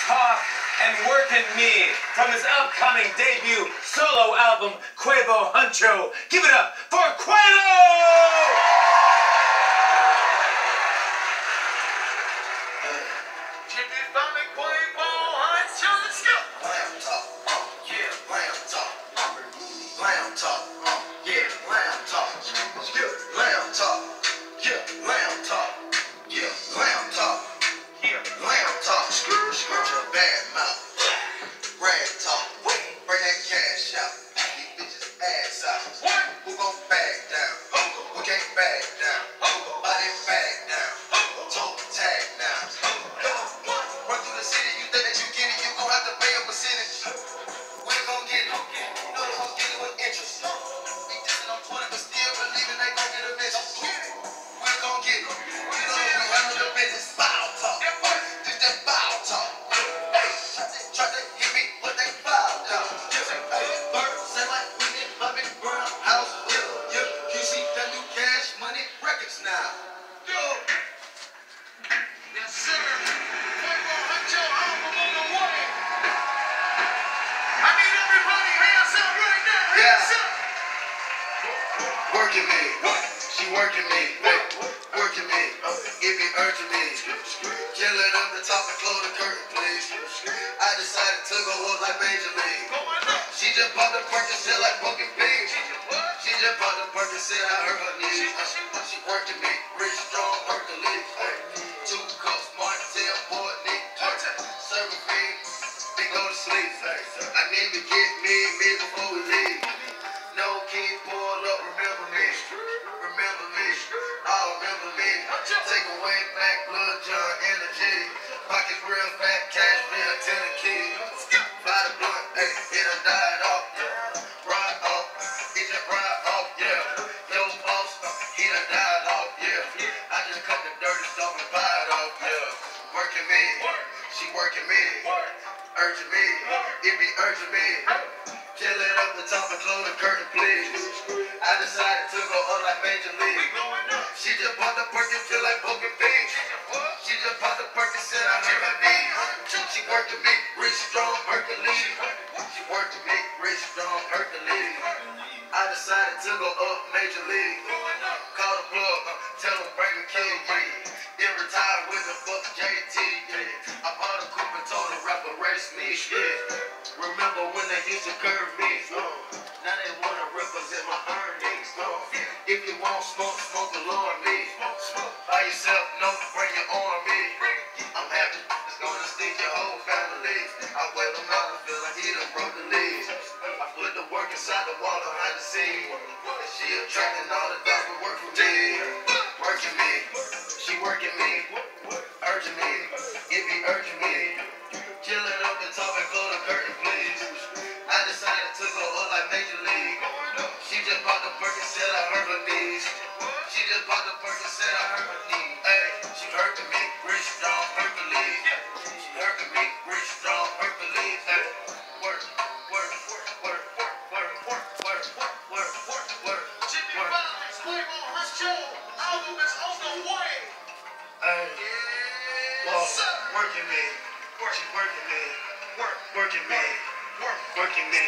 Talk and Working Me from his upcoming debut solo album, Quavo Huncho. Give it up for Quavo! Working me, she working me, working me, it be urging me. Kill it up the top and close the curtain, please. I decided to go up like up. She just popped the Percocet like pig. What? She just popped the Percocet, I hurt her knees. She working me, rich, strong, Hercules. Two cups, Martell, Port Nick. Serving me, then go to sleep. I need to get real fat, cash, real, ten key. Fly the blunt, hey, it done died off. Yeah. Ride off, it just ride off, yeah. Yo, boss, he done died off, yeah. I just cut the dirty stuff and buy it off, yeah. Working me, she working me. Urging me, it be urging me. Kill it up the top and close the curtain, please. I decided to go up like Major League. She just bought the Perkins She working me, rich, strong, Hercules. She working me, rich, strong, Hercules. I decided to go up Major League. Call the plug, uh, tell them bring a kid. Then retire with the fuck JT, yeah. I bought a coupe and told the rapper race me, yeah. Remember when they used to curve me? Uh, now they wanna represent my earnings. Uh, if you want smoke, I wear them out feel like he done broke the leaves. I put the work inside the wall behind the scene. And she attracting all the dogs that work for me. Working me, she working me, urging me, it be urging me. Chill it up the top and close the curtain, please. I decided to go up like Major League. She just bought the Percocet, said I hurt her knees. She just bought the Percocet, said I hurt her knees. Hey, she hurting me, rich, strong, Hercules. Working me, she working me, work, working me, work, working me.